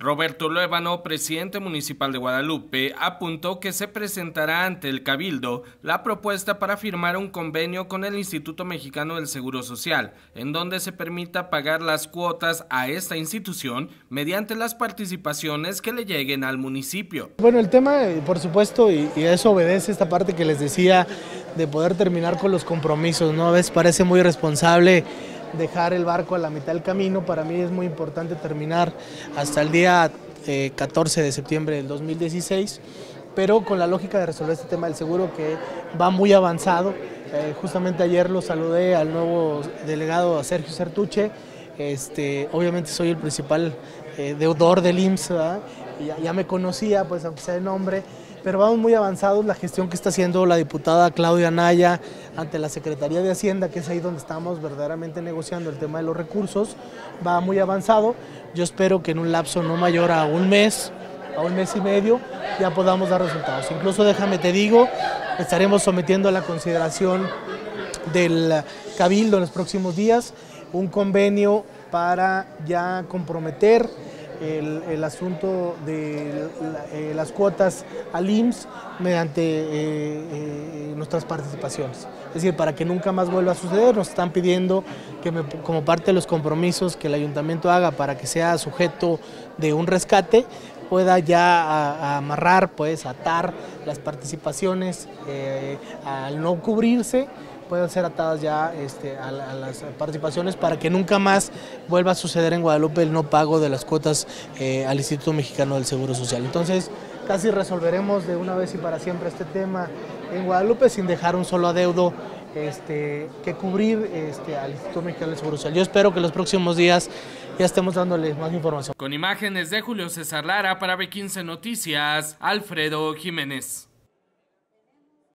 Roberto Luébano, presidente municipal de Guadalupe, apuntó que se presentará ante el Cabildo la propuesta para firmar un convenio con el Instituto Mexicano del Seguro Social, en donde se permita pagar las cuotas a esta institución mediante las participaciones que le lleguen al municipio. Bueno, el tema, por supuesto, y, eso obedece esta parte que les decía de poder terminar con los compromisos, ¿no? A veces parece muy responsable dejar el barco a la mitad del camino. Para mí es muy importante terminar hasta el día 14 eh, de septiembre del 2016, pero con la lógica de resolver este tema del seguro que va muy avanzado. Eh, justamente ayer lo saludé al nuevo delegado Sergio Sertuche. Este, obviamente soy el principal eh, deudor del IMSS, ya, me conocía, pues aunque sea de nombre, pero vamos muy avanzados. La gestión que está haciendo la diputada Claudia Naya ante la Secretaría de Hacienda, que es ahí donde estamos verdaderamente negociando el tema de los recursos, va muy avanzado. Yo espero que en un lapso no mayor a un mes, a un mes y medio, ya podamos dar resultados. Incluso déjame te digo, estaremos sometiendo a la consideración del Cabildo en los próximos días un convenio para ya comprometer el, asunto de eh, las cuotas al IMSS mediante eh, eh, nuestras participaciones. Es decir, para que nunca más vuelva a suceder, nos están pidiendo que como parte de los compromisos que el ayuntamiento haga para que sea sujeto de un rescate, pueda ya amarrar, pues atar las participaciones al no cubrirse pueden ser atadas ya este, a, las participaciones para que nunca más vuelva a suceder en Guadalupe el no pago de las cuotas eh, al Instituto Mexicano del Seguro Social. Entonces, casi resolveremos de una vez y para siempre este tema en Guadalupe sin dejar un solo adeudo este, que cubrir este, al Instituto Mexicano del Seguro Social. Yo espero que los próximos días ya estemos dándoles más información. Con imágenes de Julio César Lara para B15 Noticias, Alfredo Jiménez.